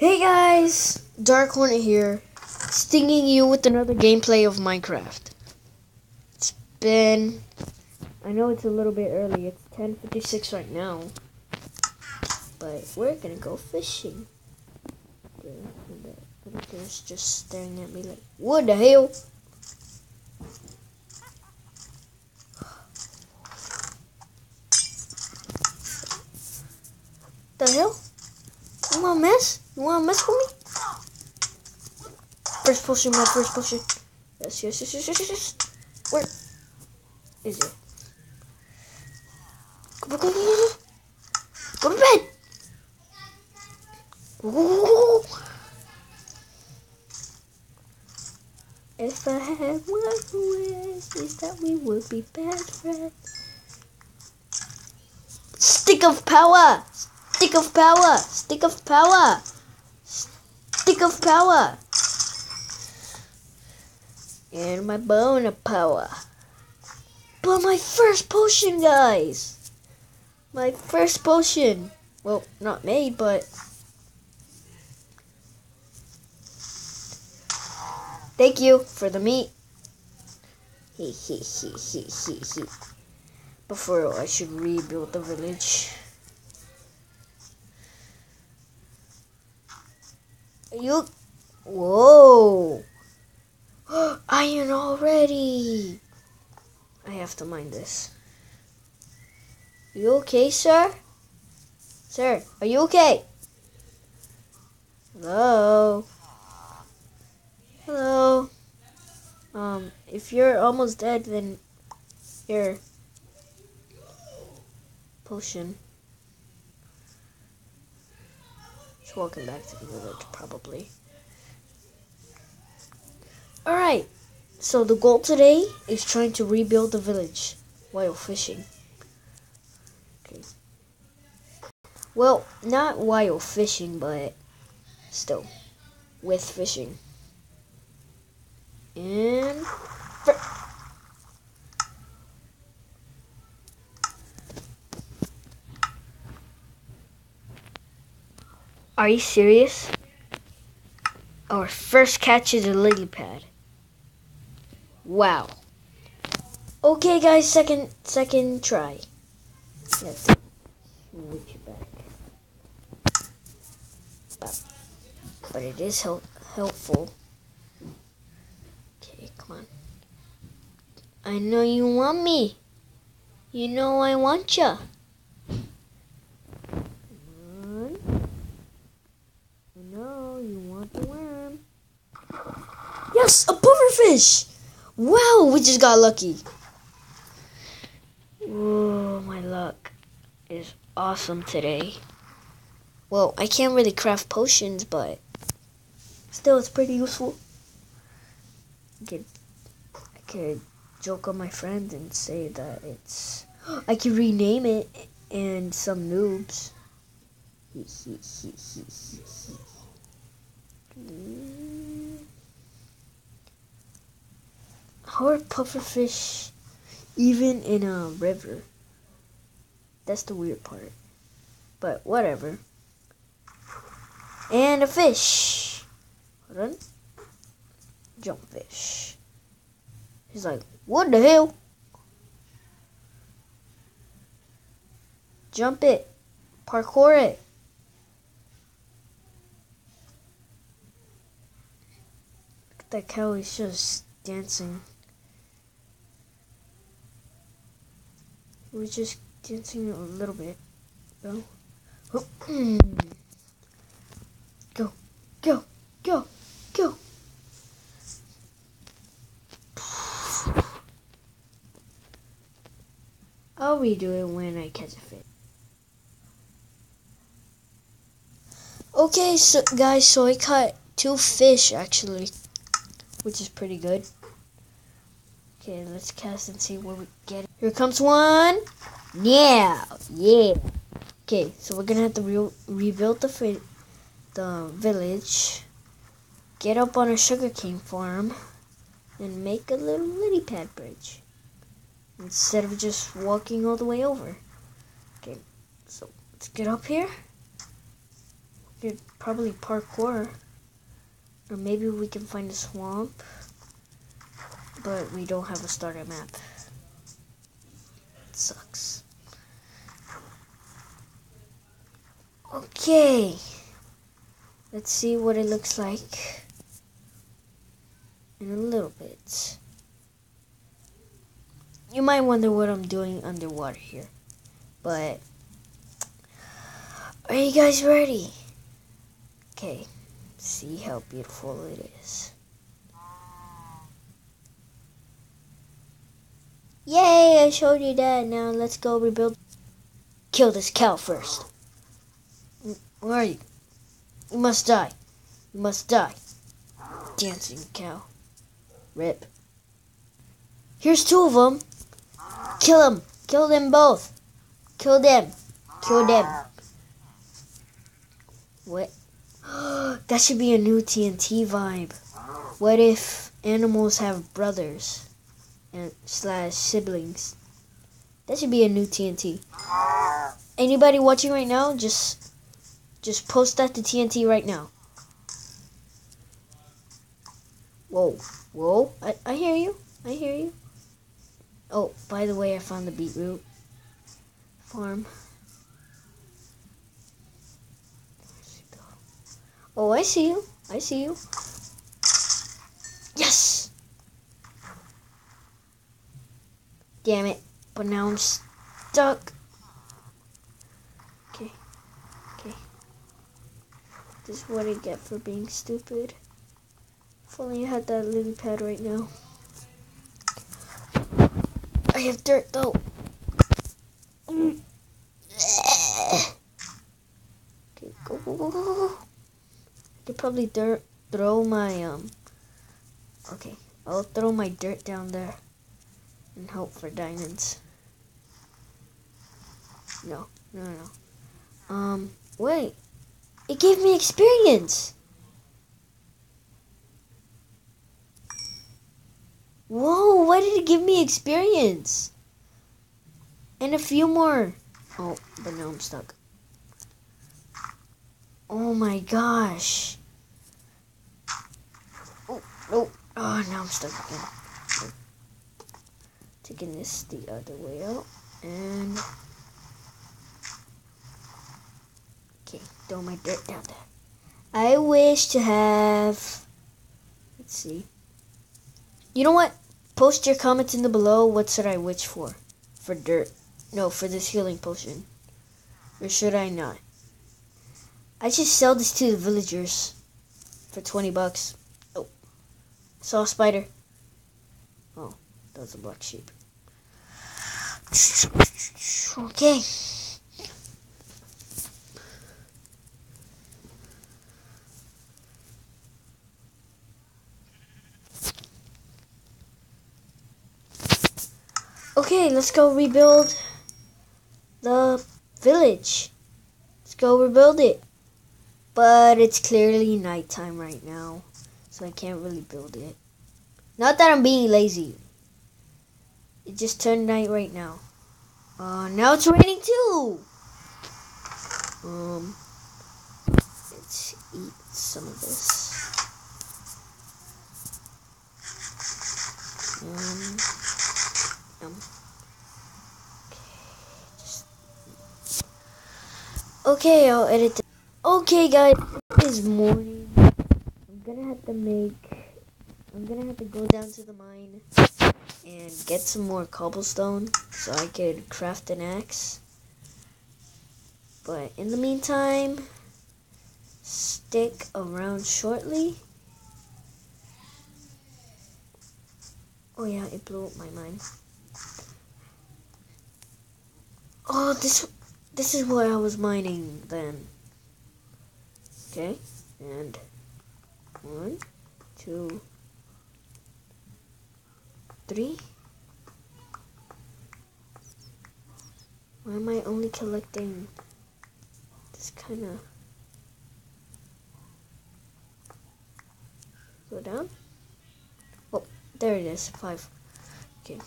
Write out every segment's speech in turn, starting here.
Hey guys, Dark Hornet here, stinging you with another gameplay of Minecraft. It's been, I know it's a little bit early, it's 10.56 right now, but we're gonna go fishing. The little just staring at me like, what the hell? The hell? You wanna mess? You wanna mess with me? First potion, my first potion. Yes, yes, yes, yes, yes, yes. Where is it? Go, go, go, go, go. Go to bed. Ooh. If I had one wish, is that we would be best friends. Stick of power! Stick of power! Stick of power! Stick of power! And my bone of power. But my first potion, guys! My first potion! Well, not made, but. Thank you for the meat. He he he he he he. Before I should rebuild the village. You. Whoa! Iron already! I have to mind this. You okay, sir? Sir, are you okay? Hello? Hello? Um, if you're almost dead, then here. Potion. Just walking back to the village, probably. Alright, so the goal today is trying to rebuild the village while fishing. Okay. Well, not while fishing, but still, with fishing. And. Are you serious? Our first catch is a lily pad. Wow. Okay, guys, second second try. Let's switch it back. But, it is help, helpful. Okay, come on. I know you want me. You know I want ya. Wow, we just got lucky. Whoa, my luck is awesome today. Well, I can't really craft potions, but still, it's pretty useful. I could, I could joke on my friends and say that it's. I could rename it and some noobs. How are pufferfish even in a river? That's the weird part. But whatever. And a fish. Hold on. Jump fish. He's like, what the hell? Jump it. Parkour it. Look at that cow, he's just dancing. We're just dancing a little bit. Go. Go. Go. Go. Go. I'll redo it when I catch a fish. Okay, so guys, so I caught two fish actually, which is pretty good. Okay, let's cast and see where we get it. Here comes one. Yeah, yeah. Okay, so we're gonna have to re rebuild the the village, get up on a sugarcane farm, and make a little lily pad bridge instead of just walking all the way over. Okay, so let's get up here. We could probably parkour. Or maybe we can find a swamp. But we don't have a starter map. It sucks. Okay. Let's see what it looks like in a little bit. You might wonder what I'm doing underwater here. But are you guys ready? Okay, see how beautiful it is. Yay, I showed you that. Now let's go rebuild. Kill this cow first. Where are you? You must die. You must die. Dancing cow. Rip. Here's two of them. Kill them. Kill them both. Kill them. Kill them. What? that should be a new TNT vibe. What if animals have brothers and slash siblings? That should be a new TNT. Anybody watching right now, just just post that to TNT right now. Whoa, whoa! I, I hear you. I hear you. Oh, by the way, I found the beetroot farm. Oh, I see you. I see you. Yes! Damn it. But now I'm stuck. Okay. Okay. This is what I get for being stupid. If only I had that lily pad right now. I have dirt though. Okay, go, go, go, go, go could probably dirt throw my um okay I'll throw my dirt down there and hope for diamonds no no no um wait it gave me experience whoa why did it give me experience and a few more oh but now I'm stuck Oh my gosh. Oh, no. oh, now I'm stuck again. Taking this the other way out. And... Okay, throw my dirt down there. I wish to have... Let's see. You know what? Post your comments in the below. What should I wish for? For dirt. No, for this healing potion. Or should I not? I should sell this to the villagers for 20 bucks. Oh. Saw a spider. Oh, that was a black sheep. Okay. Okay, let's go rebuild the village. Let's go rebuild it. But it's clearly nighttime right now so I can't really build it. Not that I'm being lazy. It just turned night right now. Uh, now it's raining too. Um, let's eat some of this. Um, um. Okay, just. Okay, I'll edit. The okay, guys, it is morning I'm gonna have to make I'm gonna have to go down to the mine and get some more cobblestone so I could craft an axe. But in the meantime, stick around shortly. Oh yeah, it blew up my mind. Oh, this this is what I was mining then. Okay, and one, two, three. Why am I only collecting this kind of... Go down? Oh, there it is, five. Okay.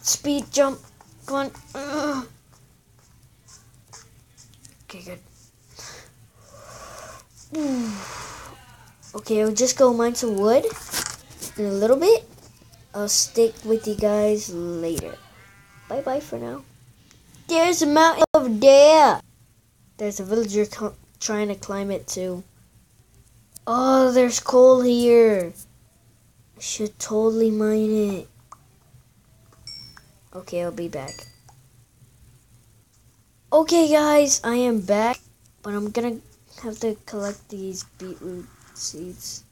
Speed jump. Come on. Ugh. Okay, good. Okay, I'll just go mine some wood in a little bit. I'll stick with you guys later. Bye bye for now. There's a mountain over there. There's a villager trying to climb it too. Oh, there's coal here. I should totally mine it. Okay, I'll be back. Okay, guys, I am back, but I'm gonna have to collect these beetroot seeds.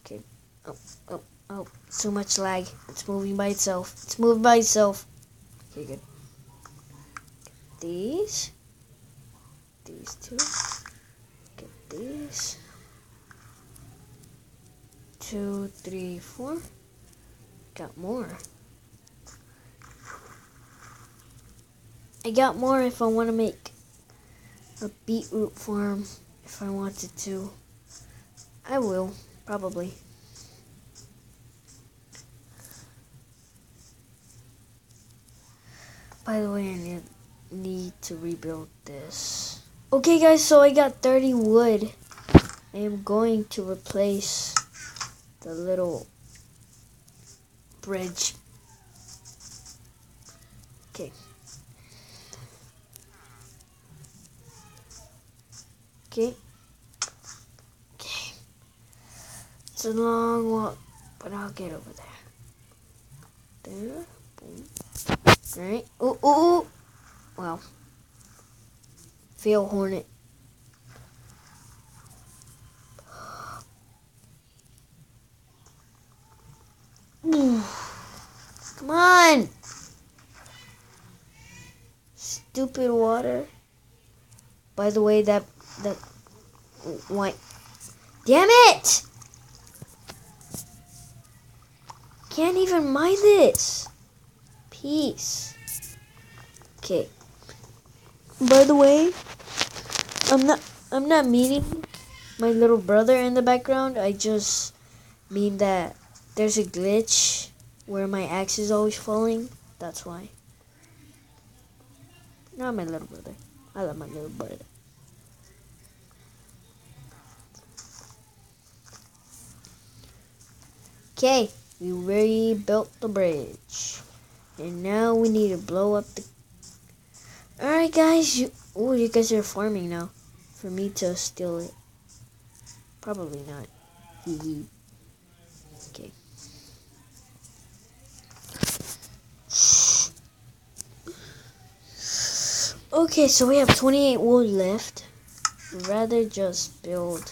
Okay. Oh, oh, oh, so much lag. It's moving by itself. It's moving by itself. Okay, good. These. These two. Get these. Two, three, four. Got more. I got more if I want to make a beetroot farm if I wanted to. I will, probably. By the way, I need, need to rebuild this. Okay guys, so I got 30 wood. I am going to replace the little bridge. Okay. Okay. Okay. It's a long walk, but I'll get over there. There. Boom. Alright. Ooh, ooh, ooh. Well. Fail hornet. Come on! Stupid water. By the way, that the white. Damn it! Can't even mine this. Peace. Okay. By the way, I'm not I'm not meaning my little brother in the background. I just mean that there's a glitch where my axe is always falling. That's why. Not my little brother. I love my little brother. Okay, we rebuilt the bridge. And now we need to blow up the... Alright guys, you... Oh, you guys are farming now. For me to steal it. Probably not. okay. Okay, so we have 28 wood left. Rather just build